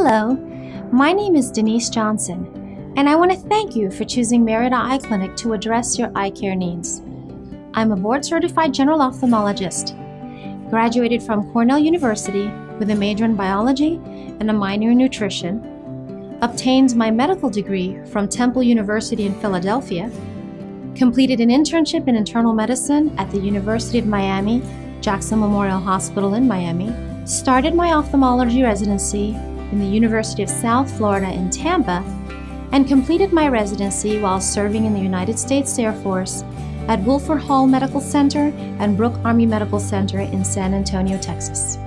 Hello, my name is Denise Johnson, and I want to thank you for choosing Marietta Eye Clinic to address your eye care needs. I'm a board certified general ophthalmologist, graduated from Cornell University with a major in biology and a minor in nutrition, obtained my medical degree from Temple University in Philadelphia, completed an internship in internal medicine at the University of Miami, Jackson Memorial Hospital in Miami, started my ophthalmology residency in the University of South Florida in Tampa, and completed my residency while serving in the United States Air Force at Wilford Hall Medical Center and Brooke Army Medical Center in San Antonio, Texas.